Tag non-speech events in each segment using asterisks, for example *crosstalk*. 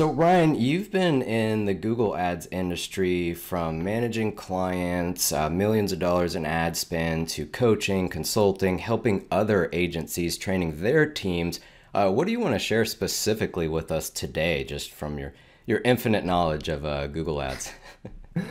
So Ryan, you've been in the Google Ads industry from managing clients, uh, millions of dollars in ad spend, to coaching, consulting, helping other agencies, training their teams. Uh, what do you want to share specifically with us today, just from your your infinite knowledge of uh, Google Ads? *laughs*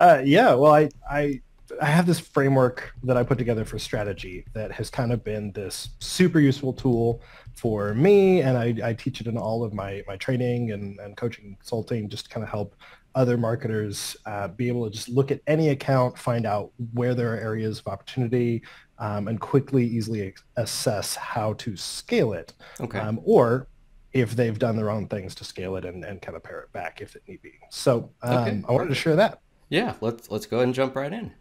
Uh, yeah, well, I, I I have this framework that I put together for strategy that has kind of been this super useful tool for me, and I, I teach it in all of my, my training and, and coaching consulting just to kind of help other marketers uh, be able to just look at any account, find out where there are areas of opportunity, um, and quickly, easily assess how to scale it. Okay. Um, or if they've done their own things to scale it and, and kind of pare it back if it need be. So um, okay. I wanted to share that. Yeah, let's let's go ahead and jump right in.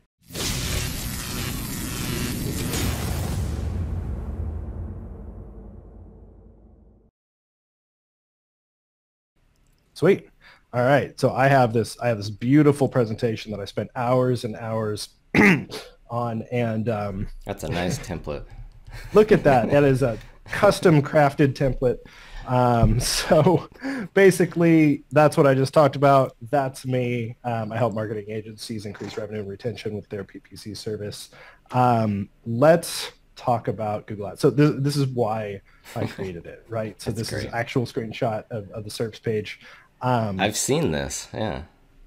Sweet. All right. So I have this I have this beautiful presentation that I spent hours and hours *clears throat* on and um, that's a nice template. *laughs* Look at that. That is a custom crafted template. Um, *laughs* so basically that's what I just talked about. That's me. Um, I help marketing agencies increase revenue and retention with their PPC service. Um, let's talk about Google Ads. So this, this is why I created it, right? So this great. is actual screenshot of, of the SERPs page. Um, I've seen this. Yeah.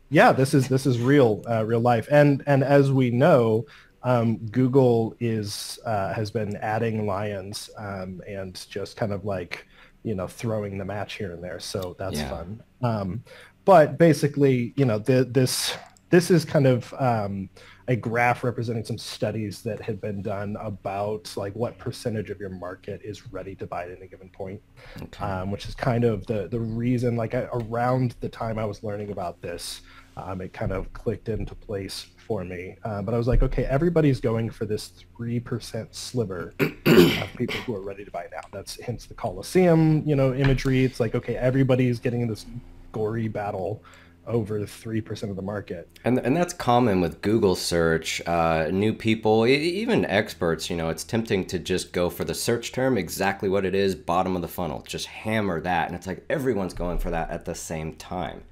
Yeah, this is this is real, uh, real life, and and as we know, um, Google is uh, has been adding lions um, and just kind of like you know throwing the match here and there. So that's yeah. fun. Um, but basically, you know, the, this this is kind of um, a graph representing some studies that had been done about like what percentage of your market is ready to buy at any given point, okay. um, which is kind of the the reason. Like I, around the time I was learning about this, um, it kind of clicked into place for me. Uh, but I was like, okay, everybody's going for this three percent sliver of people who are ready to buy now. That's hence the Coliseum, you know, imagery. It's like, okay, everybody's getting in this gory battle over 3% of the market. And, and that's common with Google search. Uh, new people, even experts, you know, it's tempting to just go for the search term, exactly what it is, bottom of the funnel. Just hammer that. And it's like everyone's going for that at the same time.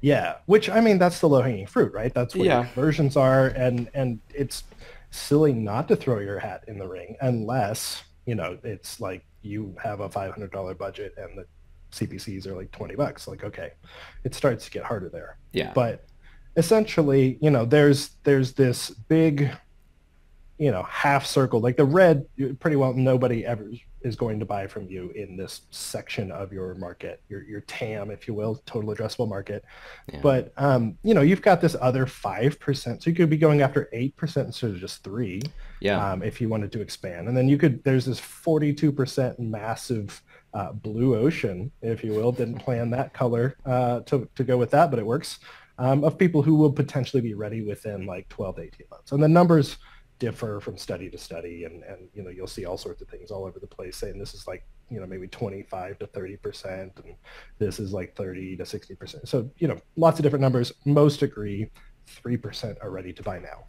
Yeah, which I mean, that's the low hanging fruit, right? That's what yeah. conversions are. And, and it's silly not to throw your hat in the ring unless, you know, it's like you have a $500 budget and the CPCs are like 20 bucks. Like, okay, it starts to get harder there. Yeah. But essentially, you know, there's there's this big, you know, half circle. Like the red, pretty well nobody ever is going to buy from you in this section of your market, your your TAM, if you will, total addressable market. Yeah. But um, you know, you've got this other five percent, so you could be going after eight percent instead of just three. Yeah. Um, if you wanted to expand, and then you could. There's this forty-two percent massive uh, blue ocean, if you will. Didn't plan that color uh, to, to go with that, but it works. Um, of people who will potentially be ready within like 12 to 18 months. And the numbers differ from study to study and, and you know you'll see all sorts of things all over the place saying this is like you know maybe 25 to 30 percent and this is like 30 to 60 percent so you know lots of different numbers most agree 3 percent are ready to buy now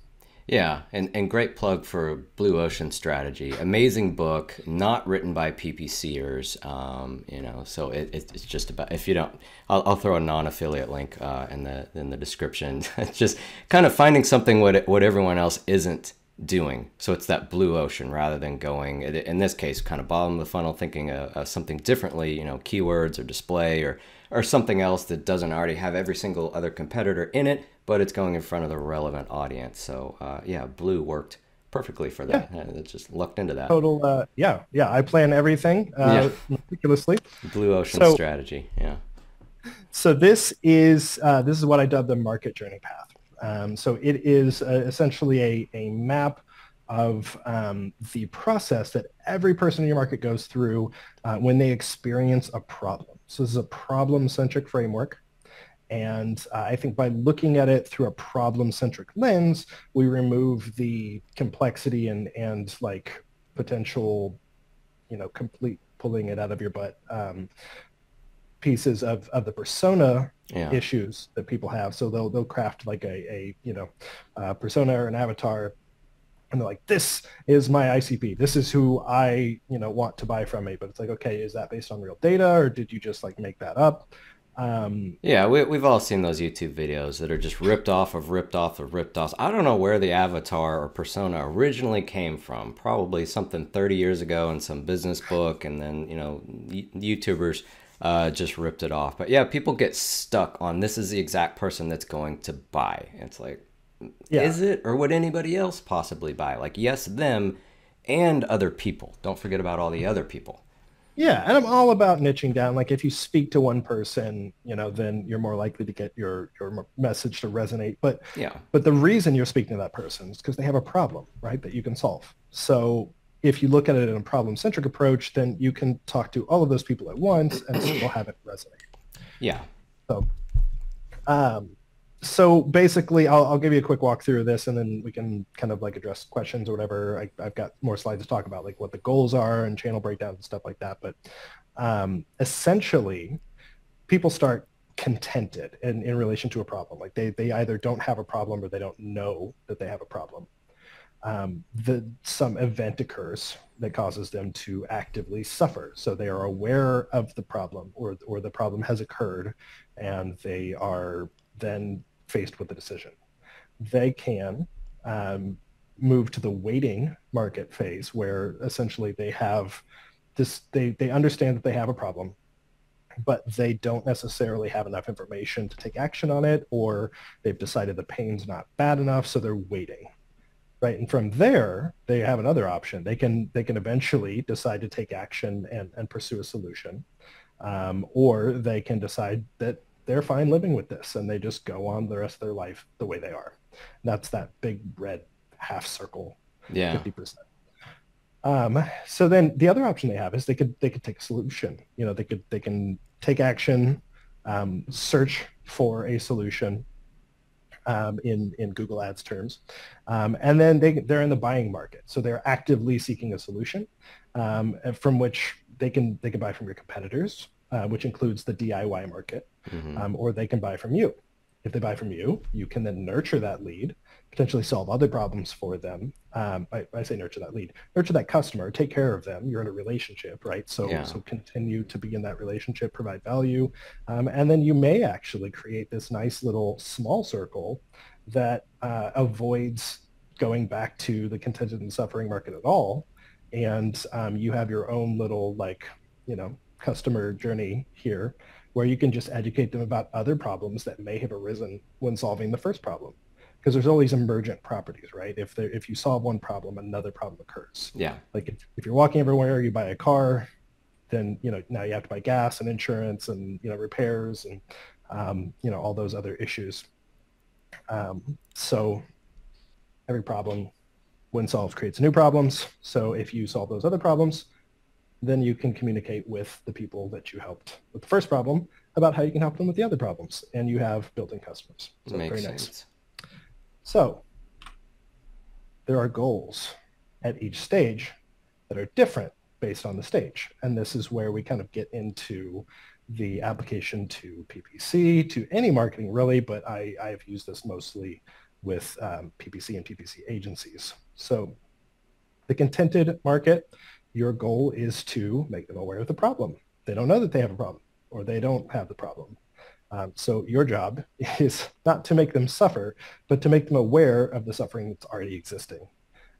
yeah, and, and great plug for Blue Ocean Strategy. Amazing book, not written by PPCers. Um, you know, so it, it's just about if you don't, I'll, I'll throw a non-affiliate link uh, in the in the description. *laughs* just kind of finding something what what everyone else isn't doing. So it's that blue ocean rather than going in this case, kind of bottom of the funnel, thinking of, something differently. You know, keywords or display or or something else that doesn't already have every single other competitor in it but it's going in front of the relevant audience. So uh, yeah, blue worked perfectly for that. Yeah. It just lucked into that. Total. Uh, yeah, yeah. I plan everything uh, yeah. meticulously. Blue ocean so, strategy. Yeah. So this is uh, this is what I dubbed the market journey path. Um, so it is uh, essentially a, a map of um, the process that every person in your market goes through uh, when they experience a problem. So this is a problem-centric framework. And uh, I think by looking at it through a problem-centric lens, we remove the complexity and, and like potential, you know, complete pulling it out of your butt um, pieces of, of the persona yeah. issues that people have. So they'll, they'll craft like a, a you know, uh, persona or an avatar and they're like, this is my ICP. This is who I, you know, want to buy from me. But it's like, okay, is that based on real data or did you just like make that up? Um, yeah, we, we've all seen those YouTube videos that are just ripped off of ripped off of ripped off. I don't know where the avatar or persona originally came from. Probably something 30 years ago in some business book, and then, you know, YouTubers uh, just ripped it off. But yeah, people get stuck on this is the exact person that's going to buy. It's like, yeah. is it? Or would anybody else possibly buy? Like, yes, them and other people. Don't forget about all the other people. Yeah, and I'm all about niching down. Like if you speak to one person, you know, then you're more likely to get your your message to resonate. But yeah, but the reason you're speaking to that person is because they have a problem, right, that you can solve. So if you look at it in a problem-centric approach, then you can talk to all of those people at once and still have it resonate. Yeah. So, um, so basically, I'll, I'll, give you a quick walkthrough of this, and then we can kind of like address questions or whatever. I, have got more slides to talk about, like what the goals are and channel breakdowns and stuff like that. But um, essentially, people start contented in, in relation to a problem. Like they, they either don't have a problem or they don't know that they have a problem. Um, the, some event occurs that causes them to actively suffer. So they are aware of the problem or, or the problem has occurred and they are then faced with a decision. They can um, move to the waiting market phase where essentially they have this, they, they understand that they have a problem, but they don't necessarily have enough information to take action on it or they've decided the pain's not bad enough, so they're waiting. Right. And from there, they have another option. They can they can eventually decide to take action and, and pursue a solution. Um, or they can decide that they're fine living with this and they just go on the rest of their life the way they are. And that's that big red half circle, yeah. 50%. Um, so then the other option they have is they could they could take a solution. You know, they could they can take action, um, search for a solution um, in in Google Ads terms, um, and then they they're in the buying market. So they're actively seeking a solution um, from which they can they can buy from your competitors, uh, which includes the DIY market, mm-hmm. um, or they can buy from you. If they buy from you, you can then nurture that lead, potentially solve other problems for them. Um, I, I, say nurture that lead, nurture that customer, take care of them. You're in a relationship, right? So, yeah. so continue to be in that relationship, provide value, um, and then you may actually create this nice little small circle that uh, avoids going back to the contented and suffering market at all, and um, you have your own little like you know customer journey here where you can just educate them about other problems that may have arisen when solving the first problem. Because there's always emergent properties right? If there if you solve one problem another problem occurs. Yeah. Like if, if you're walking everywhere you buy a car then you know now you have to buy gas and insurance and you know repairs and um, you know all those other issues. Um, so every problem when solved creates new problems. So if you solve those other problems then you can communicate with the people that you helped with the first problem about how you can help them with the other problems. And you have built-in customers. So Makes very sense. nice. So there are goals at each stage that are different based on the stage. And this is where we kind of get into the application to PPC, to any marketing really, but I, I have used this mostly with um, PPC and PPC agencies. So the contented market your goal is to make them aware of the problem. They don't know that they have a problem or they don't have the problem. Um, so your job *laughs* is not to make them suffer, but to make them aware of the suffering that's already existing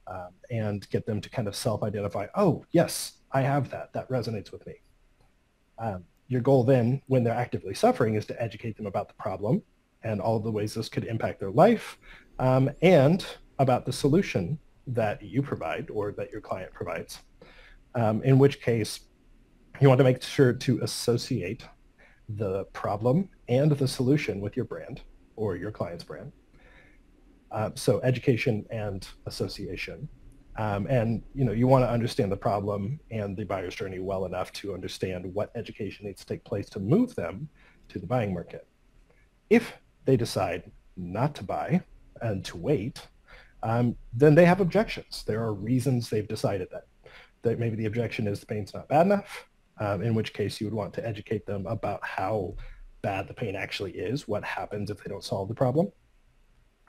um, and get them to kind of self-identify, oh, yes, I have that. That resonates with me. Um, your goal then, when they're actively suffering, is to educate them about the problem and all the ways this could impact their life um, and about the solution that you provide or that your client provides um, in which case you want to make sure to associate the problem and the solution with your brand or your client's brand. Uh, so education and association. Um, and you know you want to understand the problem and the buyer's journey well enough to understand what education needs to take place to move them to the buying market. If they decide not to buy and to wait, um, then they have objections. There are reasons they've decided that that maybe the objection is the pain's not bad enough, um, in which case you would want to educate them about how bad the pain actually is, what happens if they don't solve the problem.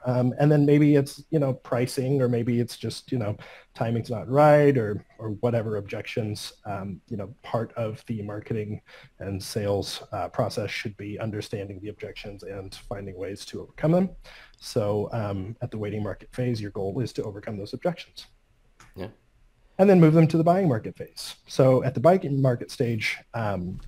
Um, and then maybe it's, you know, pricing or maybe it's just, you know, timing's not right or, or whatever objections, um, you know, part of the marketing and sales uh, process should be understanding the objections and finding ways to overcome them. So um, at the waiting market phase, your goal is to overcome those objections. Yeah. And then move them to the buying market phase. So at the buying market stage, um,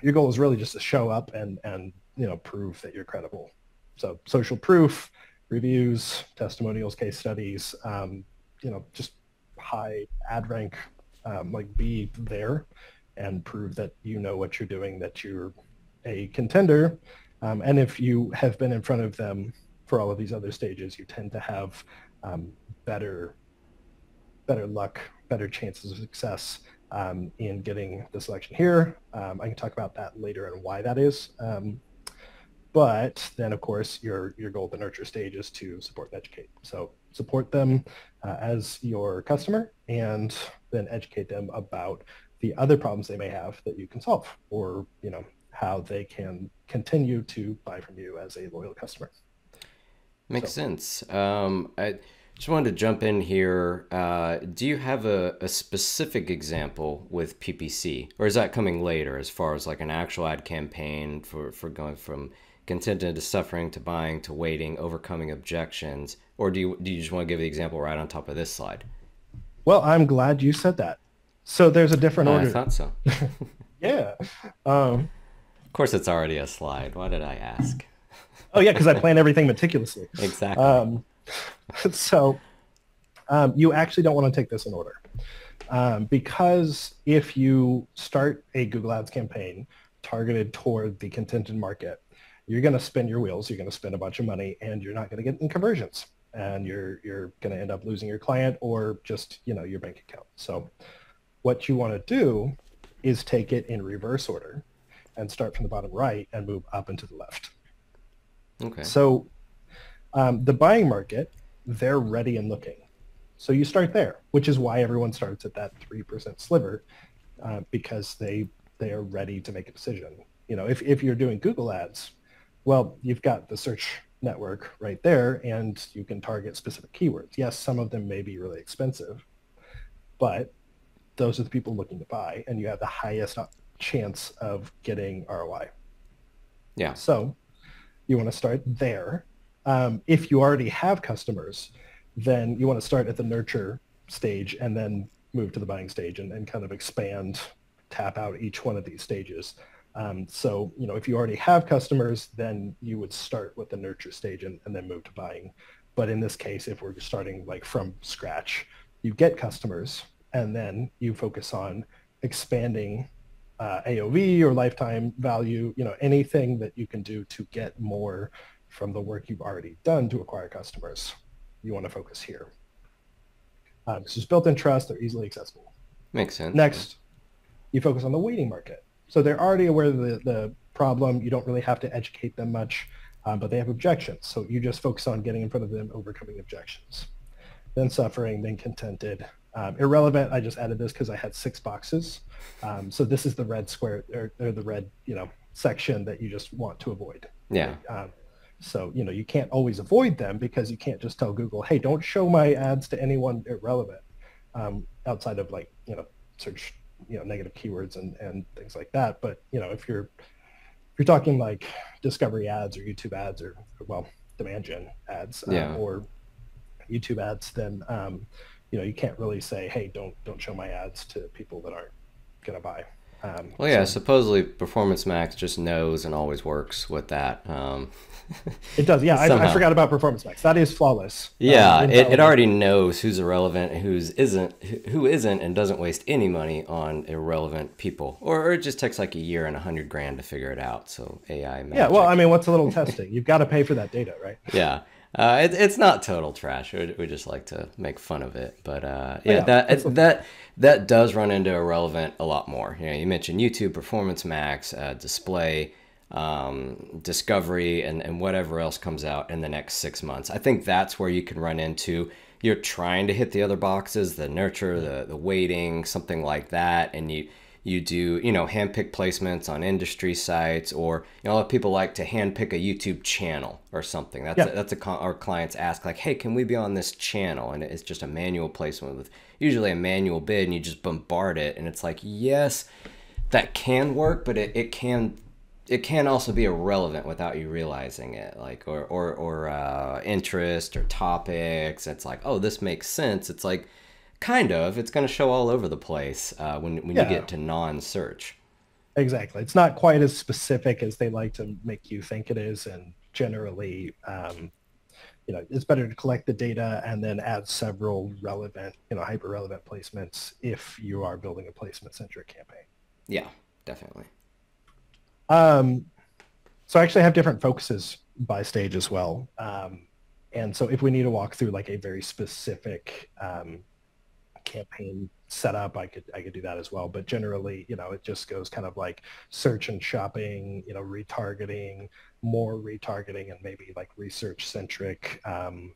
your goal is really just to show up and, and, you know, prove that you're credible. So social proof, reviews, testimonials, case studies, um, you know, just high ad rank, um, like be there and prove that you know what you're doing, that you're a contender. Um, and if you have been in front of them for all of these other stages, you tend to have um, better, better luck, better chances of success um, in getting the selection here. Um, I can talk about that later and why that is. Um, but then, of course, your your goal, the nurture stage, is to support and educate. So support them uh, as your customer, and then educate them about the other problems they may have that you can solve, or you know how they can continue to buy from you as a loyal customer. Makes so. sense. Um, I just wanted to jump in here. Uh, do you have a, a specific example with PPC, or is that coming later as far as like an actual ad campaign for, for going from contented to suffering to buying to waiting, overcoming objections? Or do you, do you just want to give the example right on top of this slide? Well, I'm glad you said that. So there's a different order. I thought so. *laughs* yeah. Um, of course, it's already a slide. Why did I ask? oh, yeah, because I plan everything meticulously. *laughs* Exactly. Um, *laughs* so um, you actually don't want to take this in order. Um, because if you start a Google Ads campaign targeted toward the contented market, you're going to spin your wheels, you're going to spend a bunch of money, and you're not going to get any conversions. And you're, you're going to end up losing your client or just, you know, your bank account. So what you want to do is take it in reverse order and start from the bottom right and move up and to the left. Okay. So um, the buying market, they're ready and looking. So you start there, which is why everyone starts at that 3% sliver uh, because they, they are ready to make a decision. You know, if, if you're doing Google ads, well, you've got the search network right there and you can target specific keywords. Yes, some of them may be really expensive, but those are the people looking to buy and you have the highest chance of getting ROI. Yeah. So you want to start there. Um, if you already have customers, then you want to start at the nurture stage and then move to the buying stage and, and kind of expand, tap out each one of these stages. Um, so, you know, if you already have customers, then you would start with the nurture stage and, and then move to buying. But in this case, if we're starting like from scratch, you get customers and then you focus on expanding uh, AOV or lifetime value, you know, anything that you can do to get more from the work you've already done to acquire customers. You want to focus here. Um, this is built-in trust. They're easily accessible. Makes sense. Next, you focus on the waiting market. So they're already aware of the, the problem. You don't really have to educate them much, um, but they have objections. So you just focus on getting in front of them, overcoming objections. Then suffering, then contented, um, irrelevant, I just added this because I had six boxes. Um, so this is the red square or, or, the red, you know, section that you just want to avoid. Yeah. Um, so, you know, you can't always avoid them because you can't just tell Google, hey, don't show my ads to anyone irrelevant um, outside of like, you know, search, you know, negative keywords and, and things like that. But, you know, if you're, if you're talking like discovery ads or YouTube ads or, well, demand gen ads uh, yeah. or YouTube ads, then, um, you know, you can't really say, hey, don't don't show my ads to people that aren't going to buy. Um, well, yeah, so, supposedly Performance Max just knows and always works with that. Um, it does, yeah. I, I, forgot about Performance Max. That is flawless. Yeah, um, it, it already knows who's irrelevant, who's isn't, who isn't, and doesn't waste any money on irrelevant people. Or, or it just takes like a year and a hundred grand to figure it out. So AI. Magic. Yeah, well, I mean, what's a little testing? *laughs* You've got to pay for that data, right? Yeah. Uh, it, it's not total trash. We, we, just like to make fun of it, but uh, yeah, yeah, that that that does run into irrelevant a lot more. You know, you mentioned YouTube, Performance Max, uh, Display, um, Discovery, and and whatever else comes out in the next six months. I think that's where you can run into. You're trying to hit the other boxes, the nurture, the the waiting, something like that, and you you do you know handpick placements on industry sites or you know a lot of people like to handpick a youtube channel or something. That's Yeah. a, that's a con- our clients ask like hey can we be on this channel? And it's just a manual placement with usually a manual bid and you just bombard it and it's like yes that can work but it, it can it can also be irrelevant without you realizing it like or or, or uh, interest or topics. It's like oh this makes sense. It's like kind of it's going to show all over the place uh, when, when Yeah. you get to non-search Exactly. It's not quite as specific as they like to make you think it is, and generally, um, you know, it's better to collect the data and then add several relevant, you know, hyper relevant placements if you are building a placement centric campaign. yeah definitely Um, so I actually have different focuses by stage as well. Um, and so if we need to walk through like a very specific um, campaign setup, I could I could do that as well. But generally, you know, it just goes kind of like search and shopping, you know, retargeting, more retargeting, and maybe like research centric um,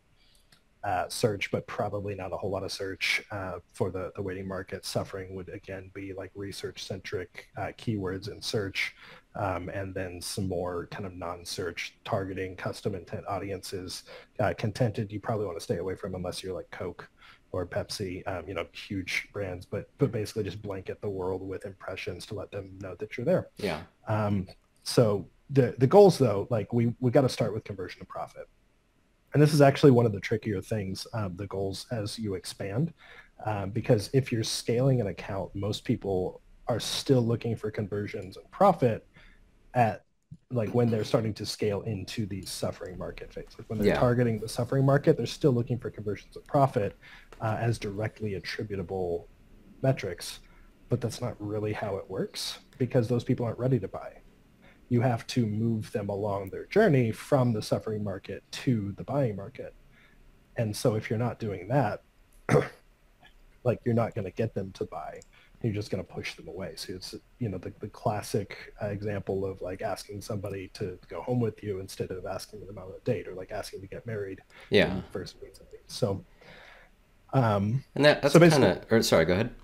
uh, search, but probably not a whole lot of search uh, for the, the waiting market. Suffering would again be like research centric uh, keywords in search, um, and then some more kind of non-search targeting custom intent audiences. Uh, contented, you probably want to stay away from unless you're like Coke or Pepsi, um, you know, huge brands, but but basically just blanket the world with impressions to let them know that you're there. yeah Um, so the the goals though, like we we got to start with conversion to profit, and this is actually one of the trickier things. Um, the goals as you expand, um, because if you're scaling an account, most people are still looking for conversions and profit at like when they're starting to scale into the suffering market phase. Like when they're Yeah. targeting the suffering market, they're still looking for conversions of profit uh, as directly attributable metrics, but that's not really how it works because those people aren't ready to buy. You have to move them along their journey from the suffering market to the buying market. And so if you're not doing that, *clears throat* like you're not going to get them to buy. You're just going to push them away. So it's, you know, the, the classic uh, example of like asking somebody to go home with you instead of asking them out on a date or like asking to get married yeah first meet somebody. So, um, and that, that's So kind of sorry go ahead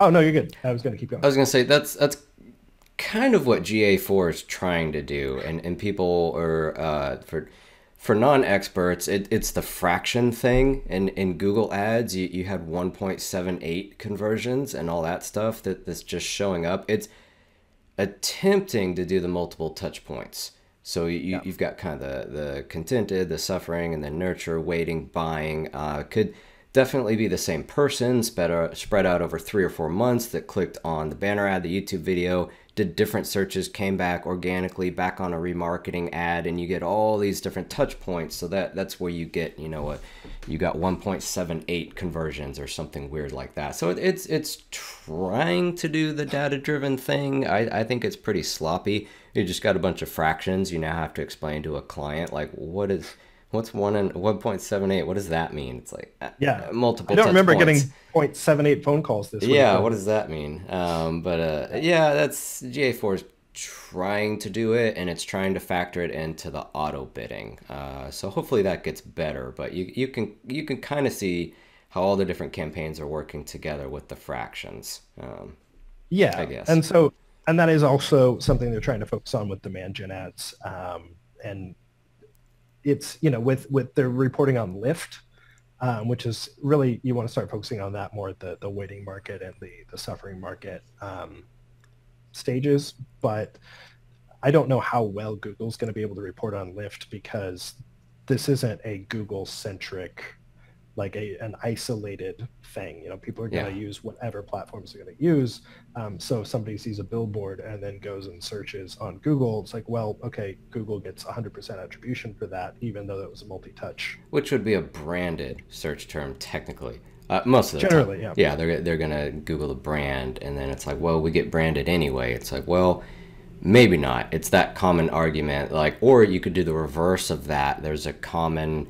oh no, you're good. I was going to keep going. I was gonna say that's that's kind of what GA4 is trying to do, and and people are uh, for for non-experts, it, it's the fraction thing. And in Google Ads, you, you had 1.78 conversions and all that stuff that that's just showing up. It's attempting to do the multiple touch points. So you, Yeah. you've got kind of the, the contented, the suffering, and then nurture, waiting, buying. Uh, could definitely be the same person spread out, spread out over three or four months that clicked on the banner ad, the YouTube video, did different searches, came back organically back on a remarketing ad, and you get all these different touch points. So that that's where you get, you know, what you got 1.78 conversions or something weird like that. So it, it's it's trying to do the data driven thing. I, I think it's pretty sloppy. You just got a bunch of fractions. You now have to explain to a client like what is what's one and 1.78. What does that mean? It's like uh, Yeah. multiple. I don't remember points. getting 0.78 phone calls this week. Yeah, what does that mean? Um, but uh, yeah, that's GA4 is trying to do it, and it's trying to factor it into the auto bidding. Uh, so hopefully that gets better. But you you can you can kind of see how all the different campaigns are working together with the fractions. Um, Yeah, I guess. And so, and that is also something they're trying to focus on with demand gen ads. Um, and it's you know with with their reporting on lift, um, which is really you want to start focusing on that more at the the waiting market and the the suffering market um, stages. But I don't know how well Google's going to be able to report on lift because this isn't a Google centric like a, an isolated thing. You know, people are going to Yeah. use whatever platforms they're going to use. Um, so if somebody sees a billboard and then goes and searches on Google, it's like, well, okay, Google gets 100% attribution for that, even though that was a multi-touch. which would be a branded search term technically. Uh, most of the Generally, time. yeah. Yeah, they're they're gonna Google the brand, and then it's like, well, we get branded anyway. It's like, well, maybe not. It's that common argument, like, or you could do the reverse of that. There's a common,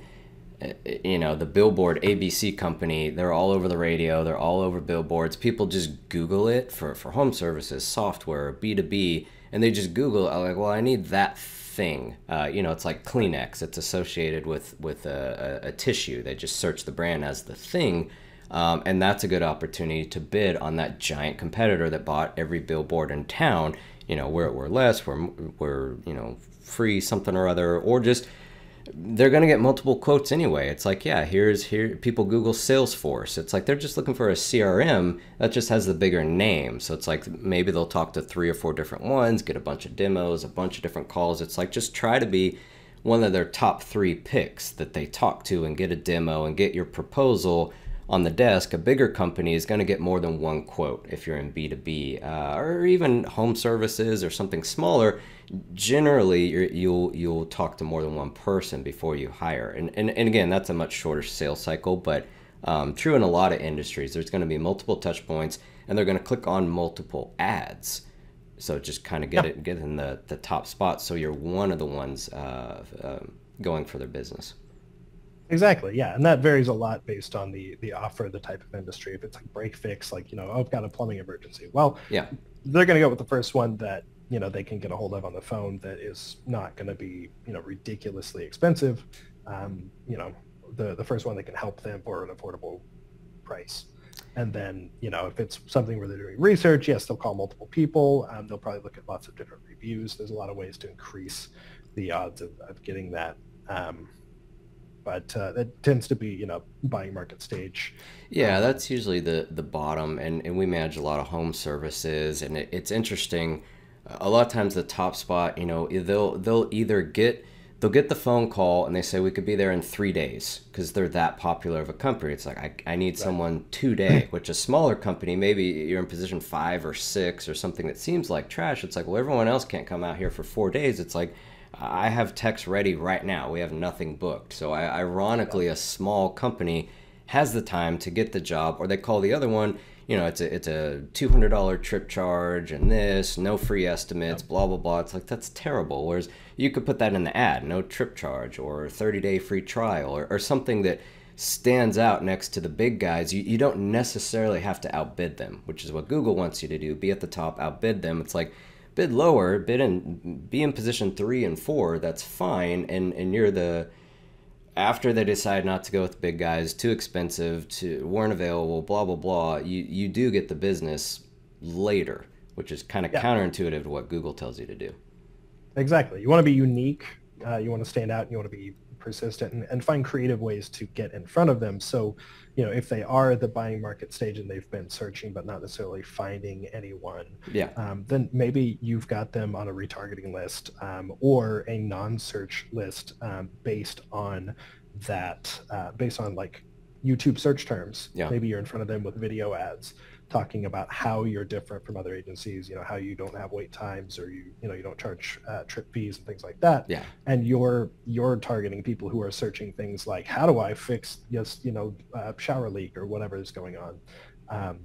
you know, the billboard ABC company. They're all over the radio. They're all over billboards. People just Google it for for home services, software, B two B, and they just Google. it, like, well, I need that thing. Uh, you know, it's like Kleenex. It's associated with with a, a, a tissue. They just search the brand as the thing. Um, and that's a good opportunity to bid on that giant competitor that bought every billboard in town. You know, where we're less, where we're you know free something or other, or just they're going to get multiple quotes anyway. It's like, yeah, here's here people Google Salesforce. It's like they're just looking for a CRM that just has the bigger name. So it's like maybe they'll talk to three or four different ones, get a bunch of demos, a bunch of different calls. It's like just try to be one of their top three picks that they talk to and get a demo and get your proposal on the desk, a bigger company is going to get more than one quote if you're in B2B uh, or even home services or something smaller. Generally, you'll you'll talk to more than one person before you hire, and and, and again, that's a much shorter sales cycle, but um, true in a lot of industries. There's going to be multiple touch points, and they're going to click on multiple ads. So just kind of get it get in the the top spot, so you're one of the ones uh, uh, going for their business. Exactly. Yeah, and that varies a lot based on the the offer, the type of industry. If it's like break fix, like you know, oh, I've got a plumbing emergency. Well, yeah, they're going to go with the first one that you know they can get a hold of on the phone that is not going to be you know ridiculously expensive. Um, you know, the the first one that can help them for an affordable price. And then, you know, if it's something where they're doing research, yes, they'll call multiple people. Um, they'll probably look at lots of different reviews. There's a lot of ways to increase the odds of, of getting that. Um, but uh, that tends to be you know buying market stage. Yeah, that's usually the the bottom, and and we manage a lot of home services, and it, it's interesting. A lot of times, the top spot, you know, they'll they'll either get they'll get the phone call and they say we could be there in three days because they're that popular of a company. It's like I, I need right. someone today, *laughs* which a smaller company, maybe you're in position five or six or something that seems like trash. It's like, well, everyone else can't come out here for four days. It's like, I have techs ready right now. We have nothing booked. So I, ironically, a small company has the time to get the job, or they call the other one. You know, it's a it's a two hundred dollar trip charge and this, no free estimates, blah blah blah. It's like that's terrible. Whereas you could put that in the ad, no trip charge, or thirty day free trial, or, or something that stands out next to the big guys. You, you don't necessarily have to outbid them, which is what Google wants you to do. Be at the top, outbid them. It's like bid lower, bid in, be in position three and four. That's fine, and and you're the after they decide not to go with the big guys, too expensive, to weren't available, blah blah blah. You you do get the business later, which is kind of yeah. counterintuitive to what Google tells you to do. Exactly. You want to be unique. Uh, you want to stand out. And you want to be persistent and, and find creative ways to get in front of them. So, you know, if they are at the buying market stage and they've been searching but not necessarily finding anyone, yeah, um, then maybe you've got them on a retargeting list um, or a non-search list um, based on that, uh, based on like YouTube search terms. Yeah. Maybe you're in front of them with video ads talking about how you're different from other agencies, you know, how you don't have wait times or you, you know, you don't charge uh, trip fees and things like that. Yeah. And you're, you're targeting people who are searching things like, how do I fix, yes, you know, uh, shower leak or whatever is going on. Um,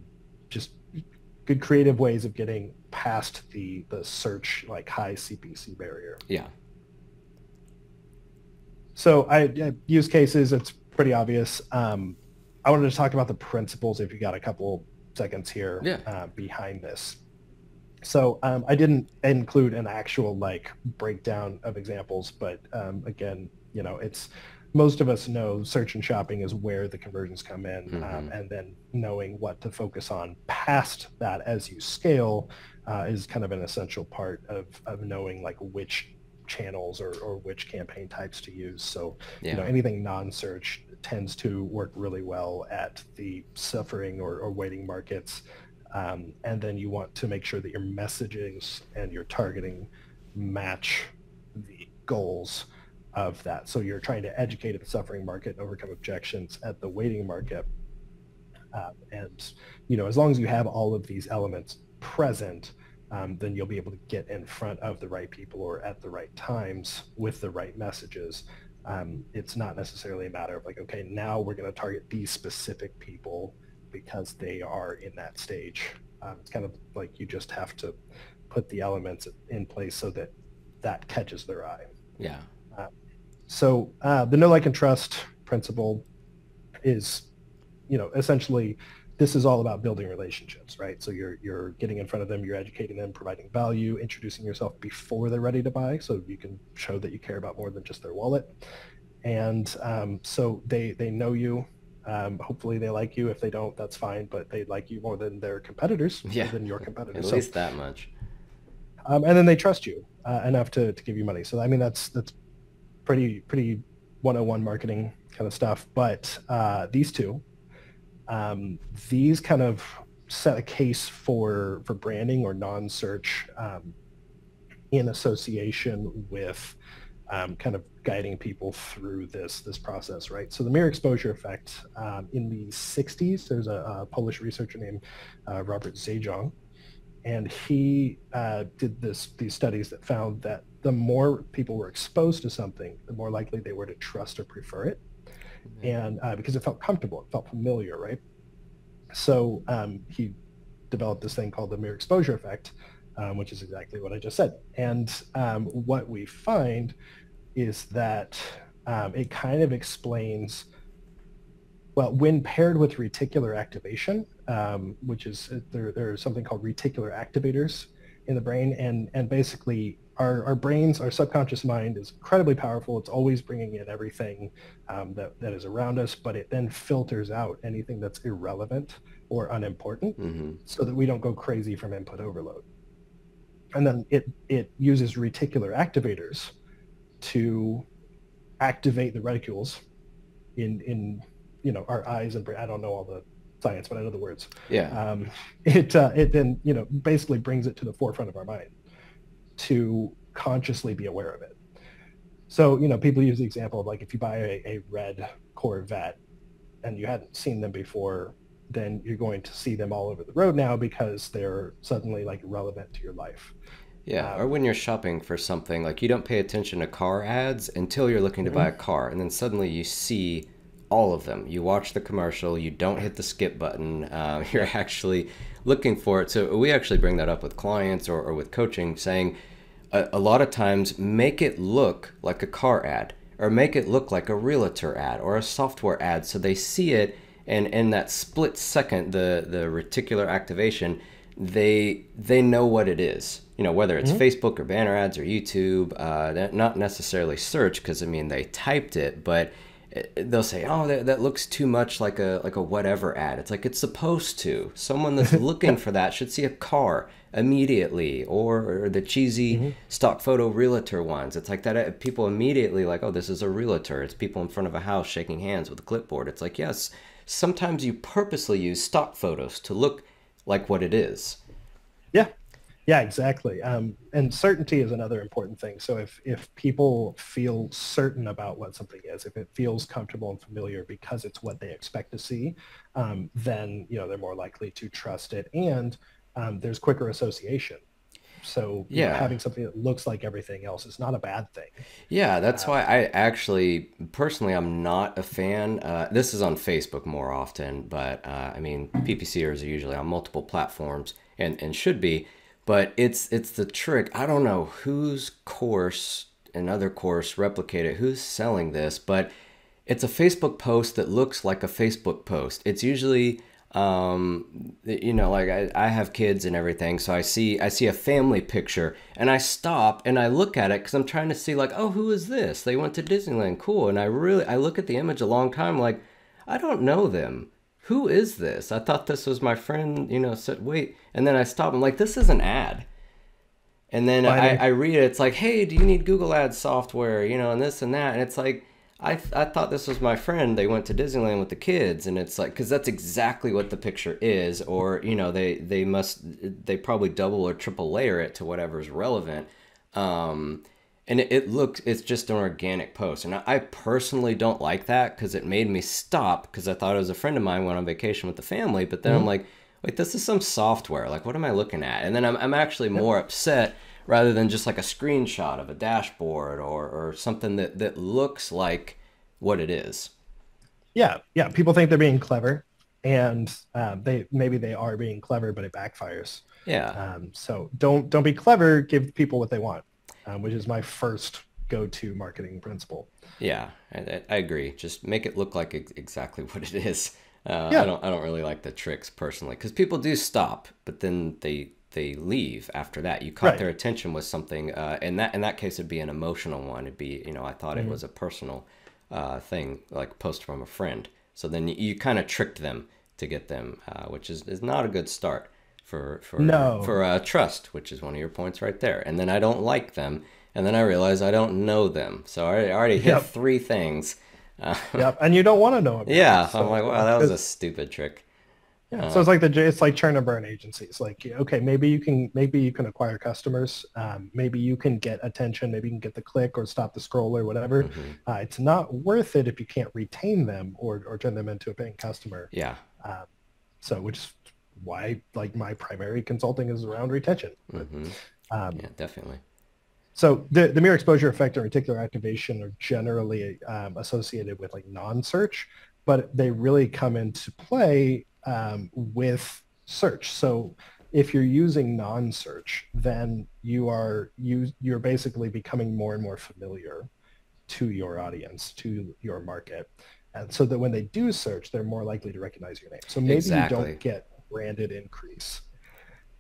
just good creative ways of getting past the, the search, like high CPC barrier. Yeah. So I, I use cases, it's pretty obvious. Um, I wanted to talk about the principles if you got a couple seconds here yeah. uh, behind this. So um, I didn't include an actual like breakdown of examples, but um, again, you know, it's most of us know search and shopping is where the conversions come in, um, mm-hmm. um, and then knowing what to focus on past that as you scale uh, is kind of an essential part of, of knowing like which channels or, or which campaign types to use. So, yeah. you know, anything non-search tends to work really well at the suffering or, or waiting markets. Um, and then you want to make sure that your messagings and your targeting match the goals of that. So you're trying to educate at the suffering market and overcome objections at the waiting market. Um, and, you know, as long as you have all of these elements present, um, then you'll be able to get in front of the right people or at the right times with the right messages. Um, it's not necessarily a matter of like, okay, now we're going to target these specific people because they are in that stage. Um, it's kind of like you just have to put the elements in place so that that catches their eye. Yeah. Uh, so uh, the know, like, and trust principle is, you know, essentially this is all about building relationships, right? So you're you're getting in front of them, you're educating them, providing value, introducing yourself before they're ready to buy, so you can show that you care about more than just their wallet. And um, so they they know you, Um, hopefully they like you. If they don't, that's fine. But they like you more than their competitors, Yeah. than your competitors. At So- least that much. um, and then they trust you uh, enough to, to give you money. So I mean that's that's pretty pretty 101 marketing kind of stuff. But uh, these two, um, these kind of set a case for for branding or non-search um, in association with um, kind of guiding people through this this process, right? So the mere exposure effect um, in the 60s, there's a, a Polish researcher named uh, Robert Zajonc, and he uh, did this these studies that found that the more people were exposed to something, the more likely they were to trust or prefer it, and uh, because it felt comfortable, it felt familiar, right? So um, he developed this thing called the mere exposure effect, um, which is exactly what I just said. And um, what we find is that um, it kind of explains, well, when paired with reticular activation, um, which is there, there's something called reticular activators in the brain, and and basically our, our brains, our subconscious mind is incredibly powerful. It's always bringing in everything um, that, that is around us, but it then filters out anything that's irrelevant or unimportant hmm so that we don't go crazy from input overload. And then it, it uses reticular activators to activate the reticules in, in you know, our eyes and. I don't know all the science, but I know the words. Yeah. Um, *laughs* it, uh, it then, you know, basically brings it to the forefront of our mind to consciously be aware of it. So, you know, people use the example of like if you buy a, a red Corvette and you hadn't seen them before, then you're going to see them all over the road now because they're suddenly like relevant to your life. Yeah, Um, or when you're shopping for something, like you don't pay attention to car ads until you're looking to buy a car, and then suddenly you see all of them. You watch the commercial, you don't hit the skip button, uh, *laughs* you're actually looking for it. So we actually bring that up with clients or, or with coaching, saying a, a lot of times make it look like a car ad, or make it look like a realtor ad or a software ad, so they see it, and in that split second, the the reticular activation they they know what it is. You know, whether it's Facebook or banner ads or YouTube, uh, not necessarily search because I mean they typed it, but they'll say, "Oh, that, that looks too much like a like a whatever ad." It's like it's supposed to. Someone that's *laughs* looking for that should see a car immediately, or, or the cheesy stock photo realtor ones. It's like that. uh, People immediately like, "Oh, this is a realtor." It's people in front of a house shaking hands with a clipboard. It's like, yes, sometimes you purposely use stock photos to look like what it is. Yeah, yeah, exactly. Um, and certainty is another important thing. So if if people feel certain about what something is, if it feels comfortable and familiar because it's what they expect to see, um, then you know they're more likely to trust it, and um, there's quicker association. So you know, having something that looks like everything else is not a bad thing. Yeah, that's why I actually, personally, I'm not a fan. Uh, this is on Facebook more often, but uh, I mean, PPCers are usually on multiple platforms and, and should be. But it's it's the trick. I don't know whose course, another course, replicate it. Who's selling this? But it's a Facebook post that looks like a Facebook post. It's usually um you know like I, I have kids and everything so i see i see a family picture and i stop and i look at it because i'm trying to see like oh who is this they went to disneyland cool and i really i look at the image a long time like i don't know them who is this i thought this was my friend you know said wait and then i stop i'm like this is an ad and then I, I read it it's like hey do you need google ads software you know and this and that and it's like I, I thought this was my friend. They went to Disneyland with the kids, and it's like because that's exactly what the picture is. Or you know, they they must they probably double or triple layer it to whatever's relevant. Um, and it, it looks it's just an organic post, and I, personally don't like that because it made me stop because I thought it was a friend of mine went on vacation with the family, but then I'm like, wait, this is some software. Like, what am I looking at? And then I'm I'm actually more upset rather than just like a screenshot of a dashboard or, or something that, that looks like what it is. Yeah, yeah. People think they're being clever, and um, they maybe they are being clever, but it backfires. Yeah. Um, so don't don't be clever. Give people what they want, um, which is my first go-to marketing principle. Yeah, I, I- agree. Just make it look like exactly *laughs* what it is. Uh, Yeah. I don't I don't really like the tricks personally because people do stop, but then they they leave after that. You caught Right. their attention with something, uh, and that in that case it'd be an emotional one. It'd be you know I thought Mm-hmm. it was a personal uh, thing like post from a friend. So then you, you kind of tricked them to get them, uh, which is, is not a good start for for No. for uh, trust, which is one of your points right there. And then I don't like them, and then I realize I don't know them. So I already, hit Yep. three things. Uh, Yep. And you don't want to know about yeah, it, so I'm like, wow, that was a stupid trick. Yeah, so it's like the it's like churn and burn agencies. Like, okay, maybe you can maybe you can acquire customers. Um, maybe you can get attention. Maybe you can get the click or stop the scroll or whatever. Mm-hmm. Uh, it's not worth it if you can't retain them or or turn them into a paying customer. Yeah. So, which is why like my primary consulting is around retention. hmm Um, Yeah, definitely. So the, the mere exposure effect and reticular activation are generally um, associated with like non-search, but they really come into play um, with search. So if you're using non-search, then you are you you're basically becoming more and more familiar to your audience, to your market, and so that when they do search, they're more likely to recognize your name. So maybe you don't get branded increase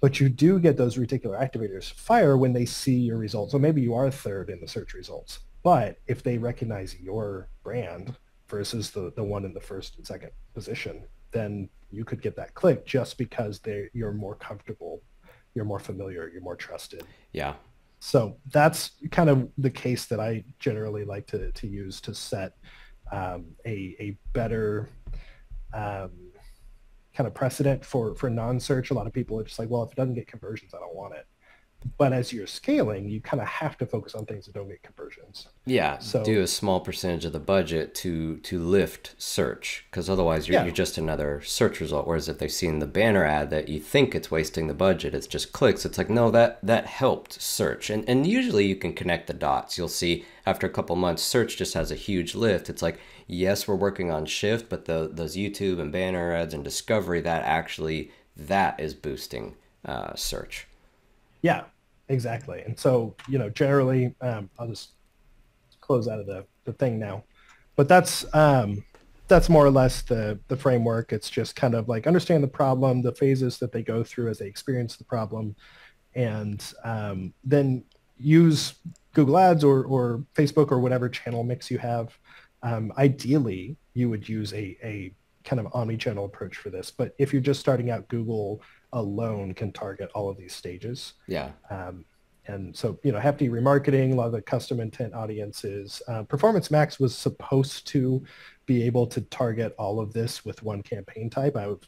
but you do get those reticular activators fire when they see your results. So maybe you are third in the search results, but if they recognize your brand versus the, the one in the first and second position, then you could get that click just because they you're more comfortable, you're more familiar, you're more trusted. Yeah. So that's kind of the case that I generally like to, to use to set um, a, a better um, kind of precedent for, for non-search. A lot of people are just like, well, if it doesn't get conversions, I don't want it. But as you're scaling, you kind of have to focus on things that don't get conversions. Yeah, So- do a small percentage of the budget to to lift search because otherwise you're, Yeah. you're just another search result. Whereas if they've seen the banner ad that you think it's wasting the budget, it's just clicks. It's like no, that that helped search, and and usually you can connect the dots. You'll see after a couple months, search just has a huge lift. It's like yes, we're working on shift, but the those YouTube and banner ads and discovery that actually that is boosting uh, search. Yeah, exactly. And so, you know, generally, um, I'll just close out of the, the thing now. But that's um, that's more or less the the framework. It's just kind of like understand the problem, the phases that they go through as they experience the problem, and um, then use Google Ads or or Facebook or whatever channel mix you have. Um, ideally, you would use a a kind of omni-channel approach for this. But if you're just starting out, Google alone can target all of these stages. Yeah, Um, and so, you know, hefty remarketing, a lot of the custom intent audiences. Uh, Performance Max was supposed to be able to target all of this with one campaign type. I would,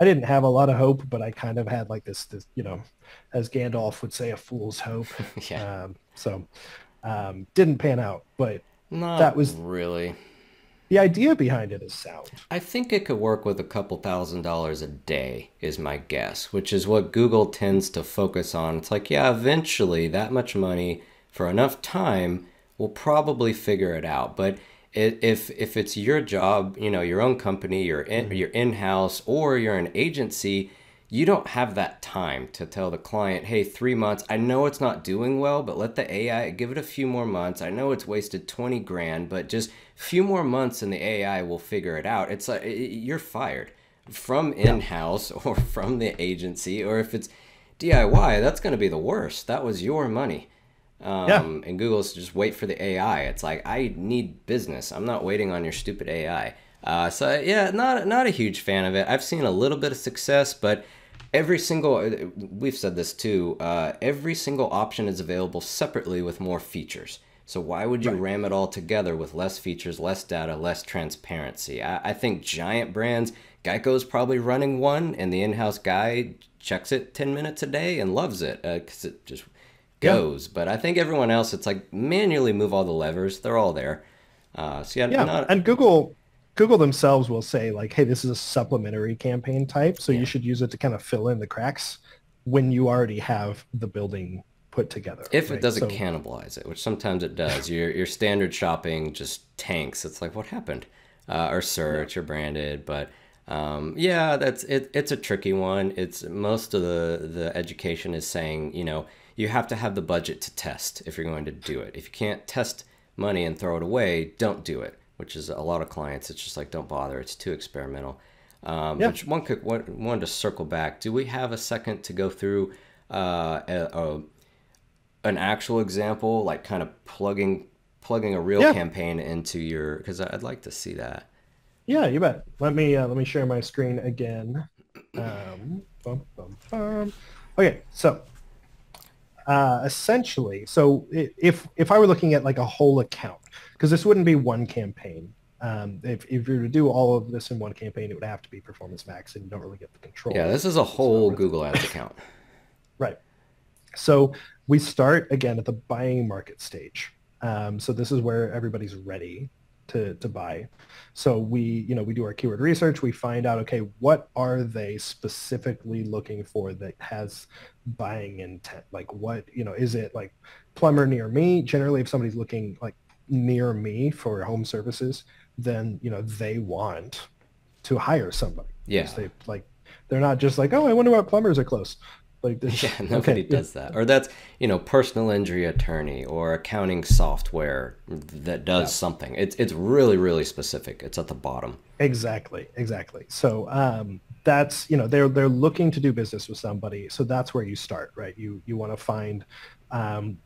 I didn't have a lot of hope, but I kind of had like this, this you know, as Gandalf would say, a fool's hope. *laughs* yeah, Um, so um, didn't pan out, but not that was- really. The idea behind it is sound. I think it could work with a couple thousand dollars a day, is my guess, which is what Google tends to focus on. It's like, yeah, eventually that much money for enough time, we'll probably figure it out. But if if it's your job, you know, your own company, you're in, mm-hmm. you're in house, or you're an agency, you don't have that time to tell the client, hey, three months, I know it's not doing well, but let the AI give it a few more months. I know it's wasted 20 grand, but just a few more months and the AI will figure it out. It's like you're fired from in house *laughs* or from the agency, or if it's DIY, that's going to be the worst. That was your money. Um, Yeah. And Google's just wait for the AI. It's like I need business. I'm not waiting on your stupid AI. Uh, so yeah, not not a huge fan of it. I've seen a little bit of success, but every single we've said this too. Uh, every single option is available separately with more features. So why would you ram it all together with less features, less data, less transparency? I, I think giant brands, Geico's probably running one, and the in-house guy checks it ten minutes a day and loves it because it just Yeah. goes. But I think everyone else, it's like manually move all the levers. They're all there. Uh, so yeah, Yeah, not, and Google Google themselves will say like, "Hey, this is a supplementary campaign type, so you should use it to kind of fill in the cracks when you already have the building put together." if it doesn't So- cannibalize it, which sometimes it does. your your standard shopping just tanks. It's like what happened, uh, or search or branded, but. Um, yeah, that's it. It's a tricky one. It's most of the the education is saying, you know, you have to have the budget to test if you're going to do it. If you can't test money and throw it away, don't do it. Which is a lot of clients. It's just like don't bother. It's too experimental. Um, Yeah. Which one could one, wanted to circle back. Do we have a second to go through uh, a, a an actual example, like kind of plugging plugging a real Yeah. campaign into your? Because I'd like to see that. Yeah, you bet. Let me uh, let me share my screen again. Um, bum, bum, bum. Okay, so uh, essentially, so if if I were looking at like a whole account, because this wouldn't be one campaign. Um, if, if you were to do all of this in one campaign, it would have to be Performance Max, and you don't really get the control. Yeah, this is a whole Google Ads account. *laughs* Right. So we start again at the buying market stage. Um, so this is where everybody's ready to, to buy. So we, you know, we do our keyword research. We find out, okay, what are they specifically looking for that has buying intent? Like what, you know, is it like plumber near me? Generally, if somebody's looking like near me for home services, then, you know, they want to hire somebody. Yeah. They like, they're not just like, oh, I wonder what plumbers are close. Like *laughs* this. Yeah, *laughs* nobody okay. does that. Or that's you know personal injury attorney or accounting software that does yeah. something. It's it's really really specific. It's at the bottom. Exactly, exactly. So um, that's you know they're they're looking to do business with somebody. So that's where you start, right? You you want to find, um,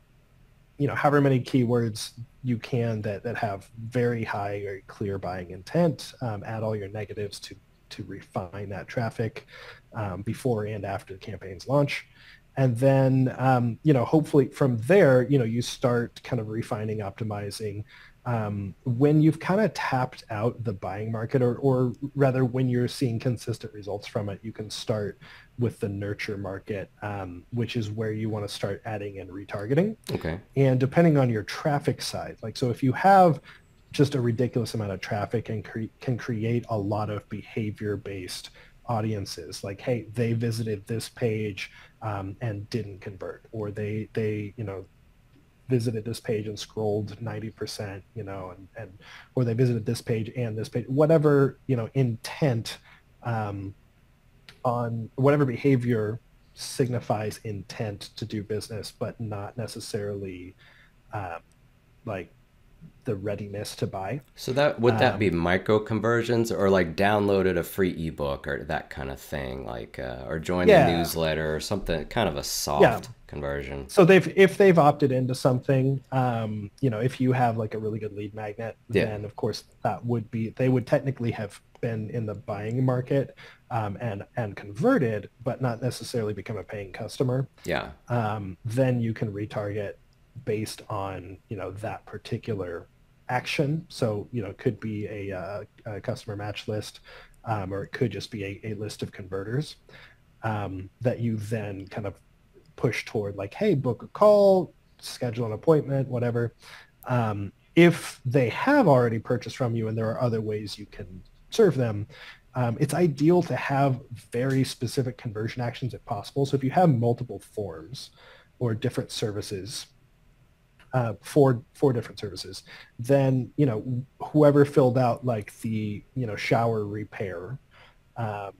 you know, however many keywords you can that that have very high, very clear buying intent. Um, add all your negatives to to refine that traffic um, before and after the campaign's launch. And then, um, you know, hopefully from there, you know, you start kind of refining, optimizing. Um, when you've kind of tapped out the buying market, or, or rather when you're seeing consistent results from it, you can start with the nurture market, um, which is where you want to start adding and retargeting. Okay. And depending on your traffic size, like so if you have just a ridiculous amount of traffic and cre- can create a lot of behavior based audiences like hey they visited this page um, and didn't convert or they they you know visited this page and scrolled 90% you know and, and or they visited this page and this page whatever you know intent um, on whatever behavior signifies intent to do business but not necessarily uh, like the readiness to buy. So that would that um, be micro conversions or like downloaded a free ebook or that kind of thing, like uh, or joined yeah. a newsletter or something, kind of a soft yeah. conversion. So they've if they've opted into something, um, you know, if you have like a really good lead magnet, yeah. then of course that would be they would technically have been in the buying market um, and and converted, but not necessarily become a paying customer. Yeah. Um, then you can retarget based on you know that particular action. So, you know, it could be a, uh, a customer match list, um, or it could just be a, a list of converters um, that you then kind of push toward like, hey, book a call, schedule an appointment, whatever. Um, if they have already purchased from you and there are other ways you can serve them, um, it's ideal to have very specific conversion actions if possible. So if you have multiple forms or different services uh, four four different services, then you know whoever filled out like the you know shower repair um,